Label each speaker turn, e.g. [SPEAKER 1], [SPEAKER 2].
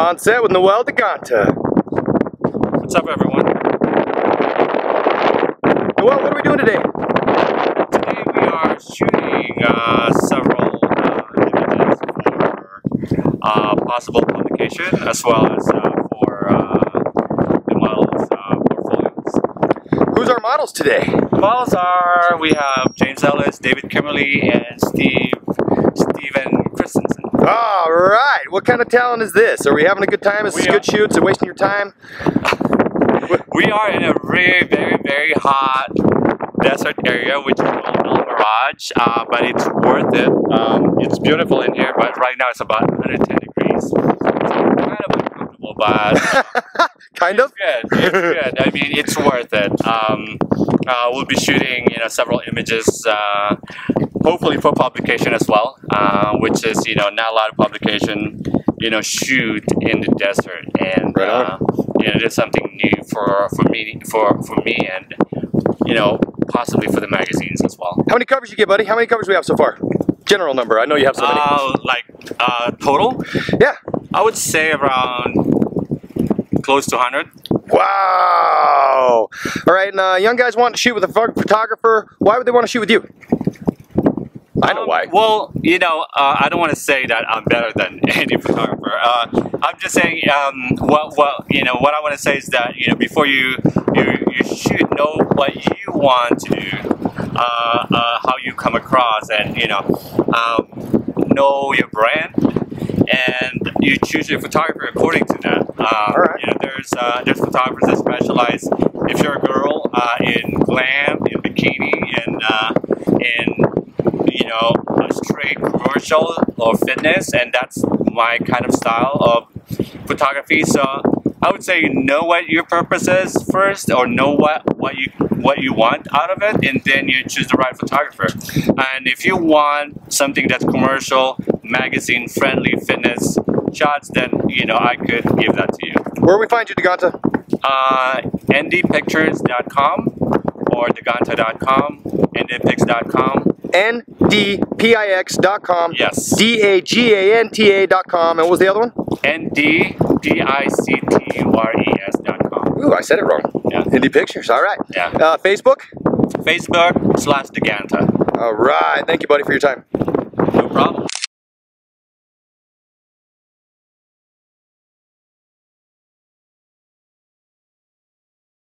[SPEAKER 1] On set with Noel Daganta.
[SPEAKER 2] What's up, everyone?
[SPEAKER 1] Noel, what are we doing today?
[SPEAKER 2] Today we are shooting uh, several uh, images for uh, possible publication as well as uh, for uh, the models' uh, portfolios.
[SPEAKER 1] Who's our models today?
[SPEAKER 2] The models are we have James Ellis, David Kimmerle, and Steve Steven Christensen.
[SPEAKER 1] All right. What kind of talent is this? Are we having a good time? Is this good shoots and wasting your time?
[SPEAKER 2] We are in a very, very, very hot desert area, which is called El Mirage, uh, but it's worth it. Um, it's beautiful in here, but right now it's about 110 degrees. It's kind of uncomfortable, but
[SPEAKER 1] kind of.
[SPEAKER 2] good. It's good. I mean, it's worth it. Um, uh, we'll be shooting, you know, several images, uh, hopefully for publication as well, uh, which is, you know, not a lot of publication, you know, shoot in the desert, and
[SPEAKER 1] Right
[SPEAKER 2] uh, you know, there's something new for for me, for for me, and you know, possibly for the magazines as well.
[SPEAKER 1] How many covers you get, buddy? How many covers we have so far? General number. I know you have so many.
[SPEAKER 2] Uh, like uh, total,
[SPEAKER 1] yeah.
[SPEAKER 2] I would say around close to 100.
[SPEAKER 1] Wow. All right. And uh, young guys want to shoot with a photographer. Why would they want to shoot with you? I know
[SPEAKER 2] Um,
[SPEAKER 1] why.
[SPEAKER 2] Well, you know, uh, I don't want to say that I'm better than any photographer. Uh, I'm just saying, um, what, what, you know, what I want to say is that, you know, before you, you, you should know what you want to do, uh, uh, how you come across, and you know, um, know your brand, and you choose your photographer according to that. Um,
[SPEAKER 1] All right.
[SPEAKER 2] You know, there's uh, there's photographers that specialize. If you're a girl, uh, in glam, in bikini, and uh, in you know a straight commercial or fitness, and that's my kind of style of photography. So I would say know what your purpose is first, or know what what you what you want out of it, and then you choose the right photographer. And if you want something that's commercial, magazine friendly, fitness shots, then you know I could give that to you.
[SPEAKER 1] Where we find you, Daganta?
[SPEAKER 2] Uh, ndpictures.com or daganta.com, ndpix.com.
[SPEAKER 1] ndpix.com.
[SPEAKER 2] Yes.
[SPEAKER 1] D A G A N T A.com. And what was the other one?
[SPEAKER 2] ndpictures.com.
[SPEAKER 1] Ooh, I said it wrong.
[SPEAKER 2] Yeah.
[SPEAKER 1] Indie Pictures. All right.
[SPEAKER 2] Yeah.
[SPEAKER 1] Uh, Facebook.
[SPEAKER 2] Facebook slash Daganta.
[SPEAKER 1] All right. Thank you, buddy, for your time.
[SPEAKER 2] No problem.